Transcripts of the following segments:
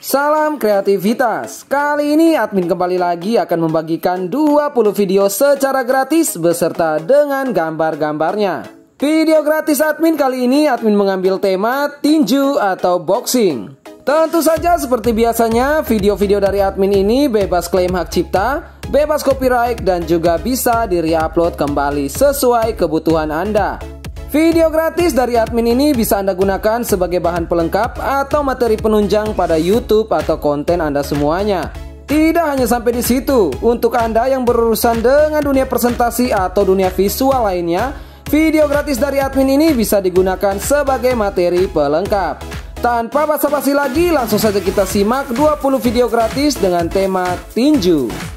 Salam kreativitas. Kali ini admin kembali lagi akan membagikan 20 video secara gratis beserta dengan gambar-gambarnya. Video gratis admin kali ini admin mengambil tema tinju atau boxing. Tentu saja seperti biasanya video-video dari admin ini bebas klaim hak cipta, bebas copyright dan juga bisa di-reupload kembali sesuai kebutuhan Anda. Video gratis dari admin ini bisa Anda gunakan sebagai bahan pelengkap atau materi penunjang pada YouTube atau konten Anda semuanya. Tidak hanya sampai di situ, untuk Anda yang berurusan dengan dunia presentasi atau dunia visual lainnya, video gratis dari admin ini bisa digunakan sebagai materi pelengkap. Tanpa basa-basi lagi, langsung saja kita simak 20 video gratis dengan tema tinju.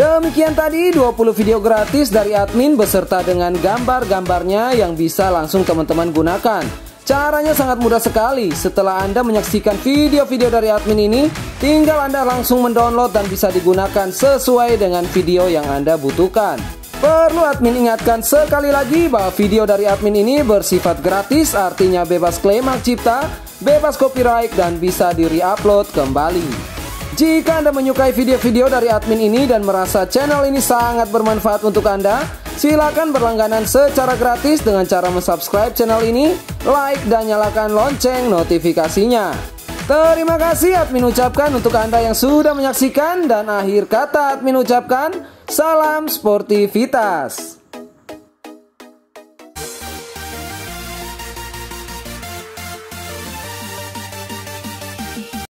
Demikian tadi 20 video gratis dari admin beserta dengan gambar-gambarnya yang bisa langsung teman-teman gunakan. Caranya sangat mudah sekali. Setelah Anda menyaksikan video-video dari admin ini, tinggal Anda langsung mendownload dan bisa digunakan sesuai dengan video yang Anda butuhkan. Perlu admin ingatkan sekali lagi bahwa video dari admin ini bersifat gratis, artinya bebas klaim hak cipta, bebas copyright, dan bisa di-reupload kembali. Jika Anda menyukai video-video dari admin ini dan merasa channel ini sangat bermanfaat untuk Anda, silakan berlangganan secara gratis dengan cara subscribe channel ini, like dan nyalakan lonceng notifikasinya. Terima kasih admin ucapkan untuk Anda yang sudah menyaksikan dan akhir kata admin ucapkan salam sportivitas.